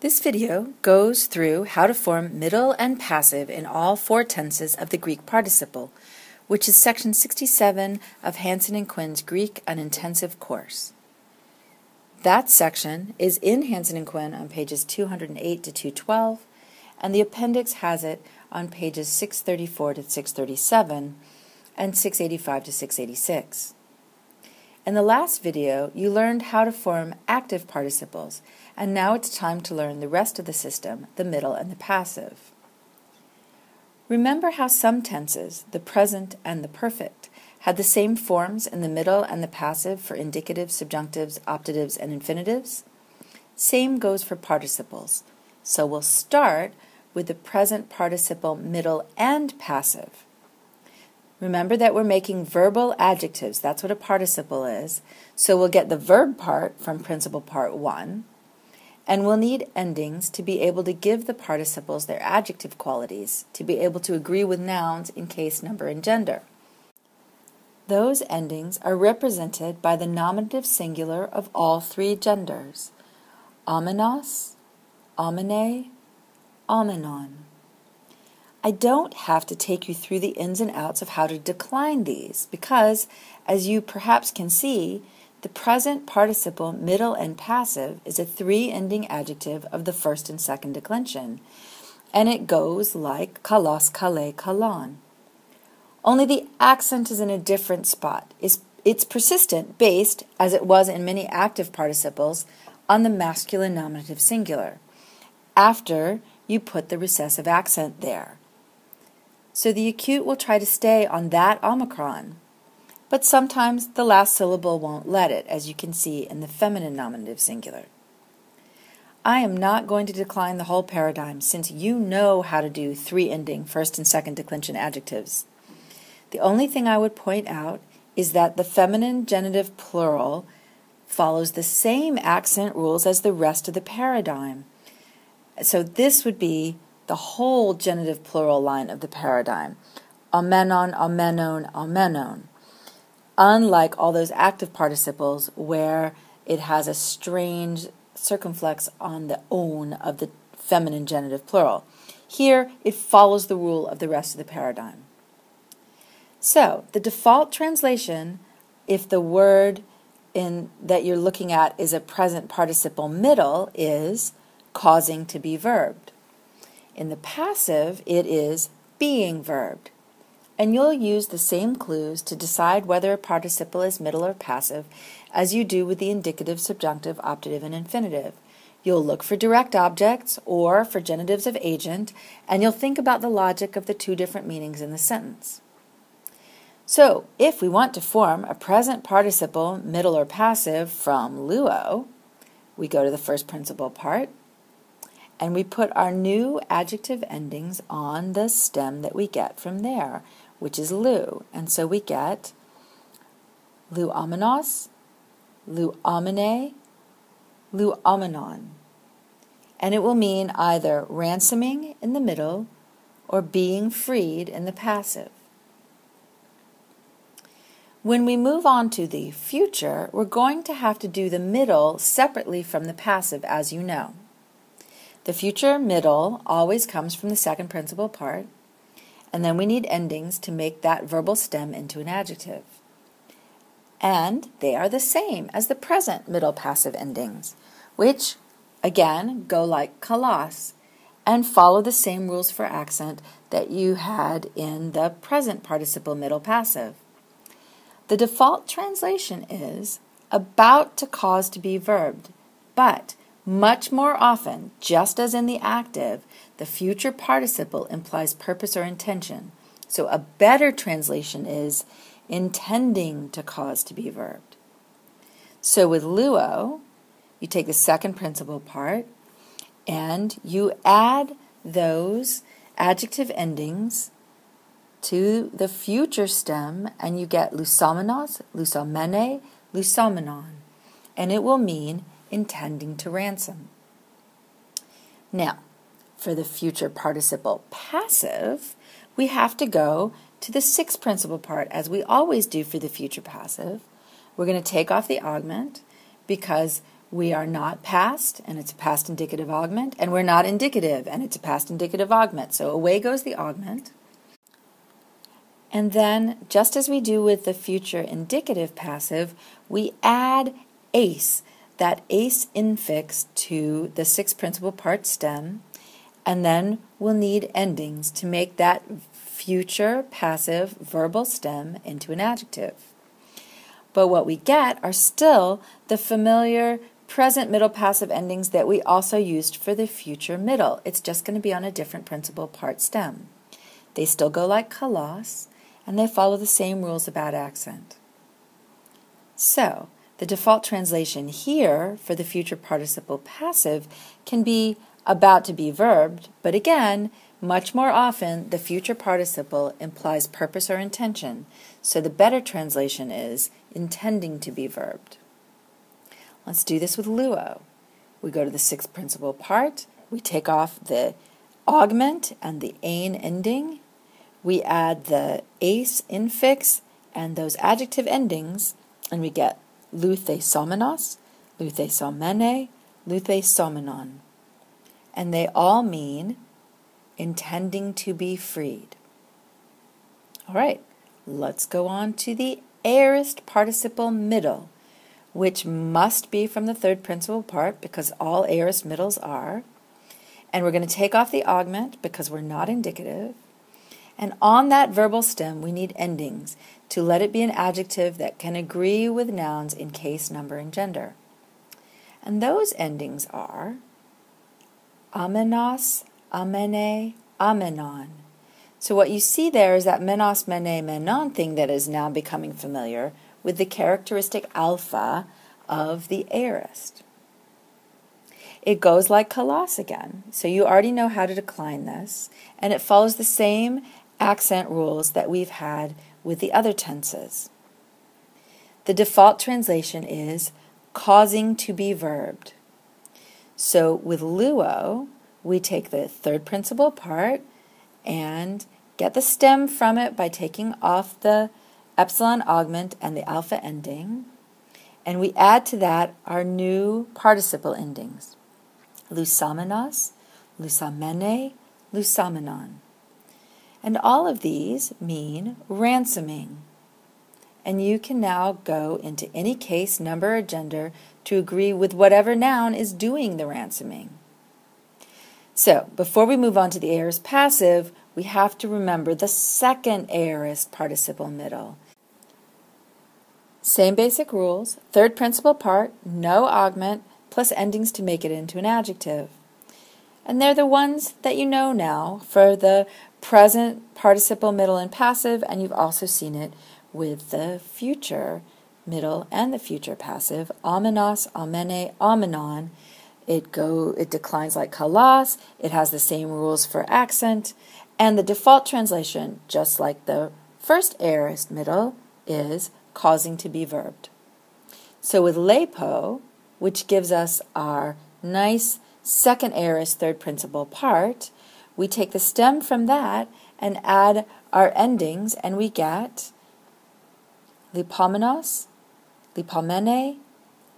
This video goes through how to form middle and passive in all four tenses of the Greek participle, which is section 67 of Hansen and Quinn's Greek An Intensive course. That section is in Hansen and Quinn on pages 208 to 212, and the appendix has it on pages 634 to 637 and 685 to 686. In the last video, you learned how to form active participles, and now it's time to learn the rest of the system, the middle and the passive. Remember how some tenses, the present and the perfect, had the same forms in the middle and the passive for indicatives, subjunctives, optatives, and infinitives? Same goes for participles. So we'll start with the present participle middle and passive. Remember that we're making verbal adjectives. That's what a participle is. So we'll get the verb part from principal part 1. And we'll need endings to be able to give the participles their adjective qualities, to be able to agree with nouns in case, number, and gender. Those endings are represented by the nominative singular of all three genders amenos, amene, amenon. I don't have to take you through the ins and outs of how to decline these because, as you perhaps can see, the present participle middle and passive is a three ending adjective of the first and second declension, and it goes like kalos, kale, kalon. Only the accent is in a different spot. It's persistent, based, as it was in many active participles, on the masculine nominative singular. After you put the recessive accent there. So the acute will try to stay on that omicron. But sometimes the last syllable won't let it, as you can see in the feminine nominative singular. I am not going to decline the whole paradigm since you know how to do three ending first and second declension adjectives. The only thing I would point out is that the feminine genitive plural follows the same accent rules as the rest of the paradigm. So this would be the whole genitive plural line of the paradigm. Amenon, amenon, amenon. Unlike all those active participles where it has a strange circumflex on the own of the feminine genitive plural. Here, it follows the rule of the rest of the paradigm. So, the default translation, if the word in that you're looking at is a present participle middle, is causing to be verbed. In the passive, it is being verbed. And you'll use the same clues to decide whether a participle is middle or passive as you do with the indicative, subjunctive, optative, and infinitive. You'll look for direct objects or for genitives of agent, and you'll think about the logic of the two different meanings in the sentence. So, if we want to form a present participle, middle or passive, from luo, we go to the first principal part and we put our new adjective endings on the stem that we get from there, which is lu. And so we get lu amenos, lu amene, lu amenon. And it will mean either ransoming in the middle or being freed in the passive. When we move on to the future, we're going to have to do the middle separately from the passive, as you know. The future middle always comes from the second principal part, and then we need endings to make that verbal stem into an adjective. And they are the same as the present middle passive endings, which, again, go like kalos and follow the same rules for accent that you had in the present participle middle passive. The default translation is about to cause to be verbed, but much more often, just as in the active, the future participle implies purpose or intention. So a better translation is intending to cause to be verbed. So with luo, you take the second principal part and you add those adjective endings to the future stem and you get lusamenos, lusamene, lusamenon. And it will mean intending to ransom. Now, for the future participle passive, we have to go to the sixth principal part, as we always do for the future passive. We're going to take off the augment because we are not past, and it's a past indicative augment, and we're not indicative, and it's a past indicative augment. So away goes the augment. And then, just as we do with the future indicative passive, we add ace, that ace infix to the six principal part stem, and then we'll need endings to make that future passive verbal stem into an adjective. But what we get are still the familiar present middle passive endings that we also used for the future middle. It's just going to be on a different principal part stem. They still go like kalos, and they follow the same rules about accent. So, the default translation here for the future participle passive can be about to be verbed, but again, much more often the future participle implies purpose or intention, so the better translation is intending to be verbed. Let's do this with luo. We go to the sixth principal part, we take off the augment and the ain ending, we add the ace infix and those adjective endings, and we get luthe somenos, luthe somene, luthe somenon. And they all mean intending to be freed. All right, let's go on to the aorist participle middle, which must be from the third principal part because all aorist middles are. And we're going to take off the augment because we're not indicative. And on that verbal stem, we need endings to let it be an adjective that can agree with nouns in case, number, and gender. And those endings are amenos, amene, amenon. So what you see there is that menos, mene, menon thing that is now becoming familiar with the characteristic alpha of the aorist. It goes like kalos again, so you already know how to decline this, and it follows the same accent rules that we've had with the other tenses. The default translation is causing to be verbed. So with luo, we take the third principal part and get the stem from it by taking off the epsilon augment and the alpha ending. And we add to that our new participle endings lusamenos, lusamene, lusamenon. And all of these mean ransoming. And you can now go into any case, number, or gender to agree with whatever noun is doing the ransoming. So, before we move on to the aorist passive, we have to remember the second aorist participle middle. Same basic rules, third principal part, no augment, plus endings to make it into an adjective. And they're the ones that you know now for the present participle middle and passive, and you've also seen it with the future middle and the future passive. Amenos, amene, amenon. It go it declines like kalos. It has the same rules for accent, and the default translation, just like the first aorist middle, is causing to be verbed. So with leipo, which gives us our nice second aorist third principal part, we take the stem from that and add our endings, and we get lipomenos, lipomene,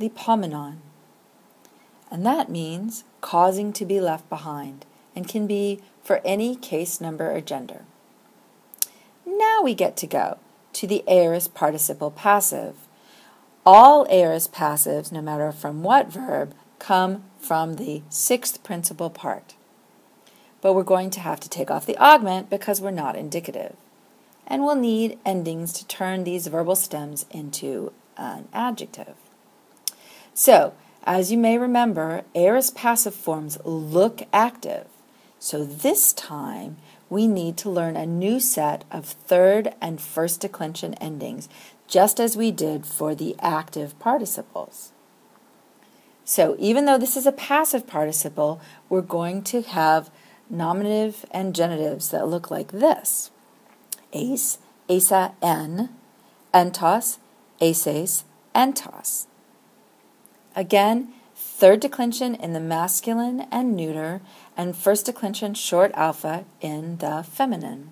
lipomenon. And that means causing to be left behind and can be for any case number or gender. Now we get to go to the aorist participle passive. All aorist passives, no matter from what verb, come from the sixth principal part but we're going to have to take off the augment because we're not indicative. And we'll need endings to turn these verbal stems into an adjective. So, as you may remember, aorist passive forms look active. So this time, we need to learn a new set of third and first declension endings, just as we did for the active participles. So even though this is a passive participle, we're going to have nominative and genitives that look like this ace, asa, n, entos, aces, entos. Again, third declension in the masculine and neuter, and first declension short alpha in the feminine.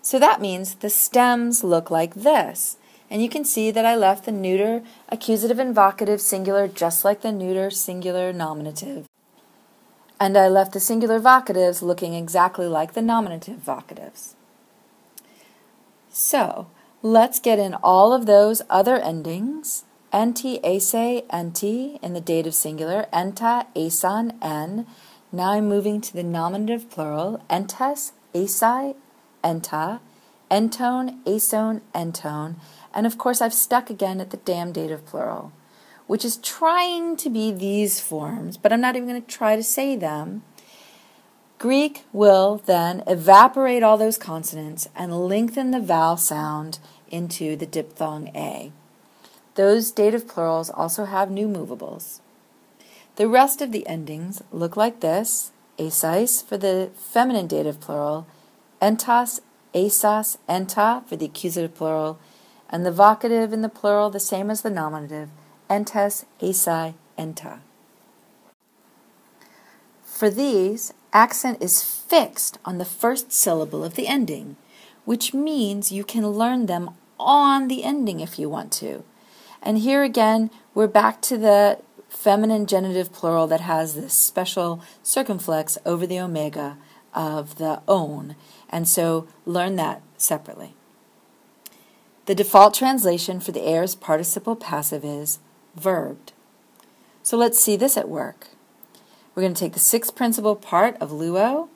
So that means the stems look like this And you can see that I left the neuter accusative and vocative singular just like the neuter singular nominative. And I left the singular vocatives looking exactly like the nominative vocatives. So, let's get in all of those other endings. Nt, ase, nt in the dative singular, enta, asan, n. Now I'm moving to the nominative plural, entes, asi, enta, entone, asone, entone, and of course I've stuck again at the damn dative plural, which is trying to be these forms, but I'm not even going to try to say them. Greek will then evaporate all those consonants and lengthen the vowel sound into the diphthong A. Those dative plurals also have nu movables. The rest of the endings look like this asis for the feminine dative plural, entas, asas, enta for the accusative plural, and the vocative in the plural the same as the nominative, entes, asi, enta. For these, accent is fixed on the first syllable of the ending, which means you can learn them on the ending if you want to. And here again, we're back to the feminine genitive plural that has this special circumflex over the omega of the own. And so learn that separately. The default translation for the aorist participle passive is verbed. So let's see this at work. We're going to take the sixth principal part of luo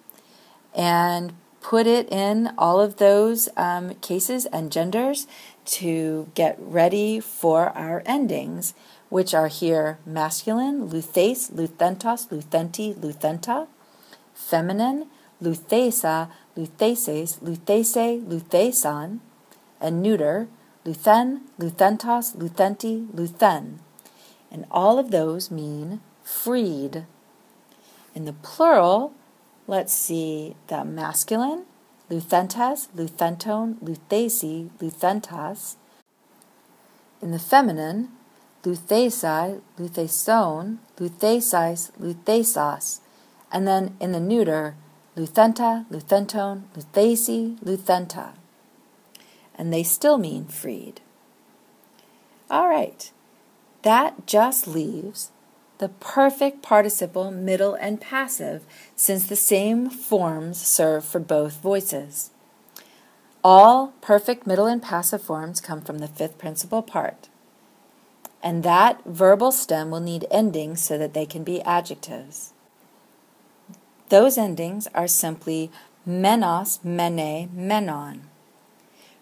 and put it in all of those um, cases and genders to get ready for our endings, which are here masculine, luthes, luthentos, luthenti, luthenta, feminine, luthesa, lutheses, luthese, luthesan, and neuter, luthen, luthentos, luthenti, luthen. And all of those mean freed. In the plural, let's see the masculine, luthentes, luthentone, luthesi, luthentas. In the feminine, luthesi, luthesone, luthesis, luthesas. And then in the neuter, luthenta, luthentone, luthesi, luthenta. And they still mean freed. All right, that just leaves the perfect participle, middle, and passive, since the same forms serve for both voices. All perfect middle and passive forms come from the fifth principal part. And that verbal stem will need endings so that they can be adjectives. Those endings are simply menos, mene, menon,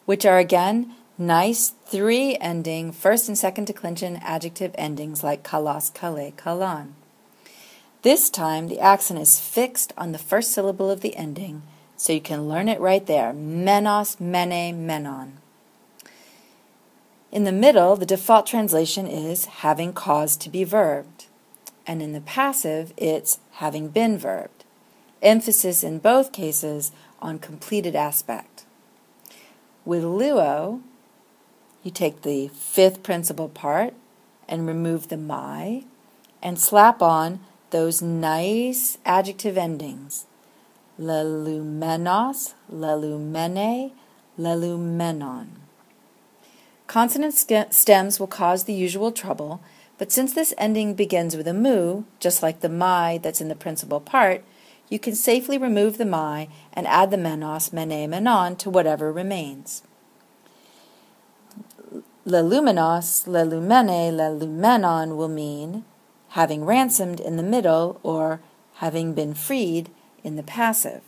which are again Nice three ending first and second declension adjective endings like kalos, kale, kalon. This time the accent is fixed on the first syllable of the ending, so you can learn it right there. Menos, mene, menon. In the middle, the default translation is having cause to be verbed. And in the passive, it's having been verbed. Emphasis in both cases on completed aspect. With luo, you take the fifth principal part and remove the my and slap on those nice adjective endings. Lelumenos, lelumene, lelumenon. Consonant st- stems will cause the usual trouble, but since this ending begins with a mu, just like the my that's in the principal part, you can safely remove the my and add the menos, mene, menon to whatever remains lelumenos, lelumene, lelumenon will mean having ransomed in the middle or having been freed in the passive.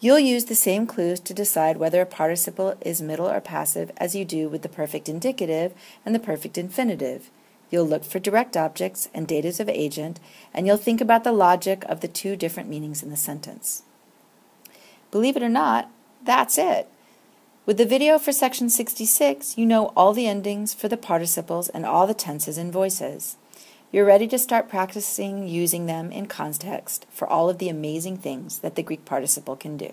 You'll use the same clues to decide whether a participle is middle or passive as you do with the perfect indicative and the perfect infinitive. You'll look for direct objects and datives of agent, and you'll think about the logic of the two different meanings in the sentence. Believe it or not, that's it. With the video for section 66, you know all the endings for the participles and all the tenses and voices. You're ready to start practicing using them in context for all of the amazing things that the Greek participle can do.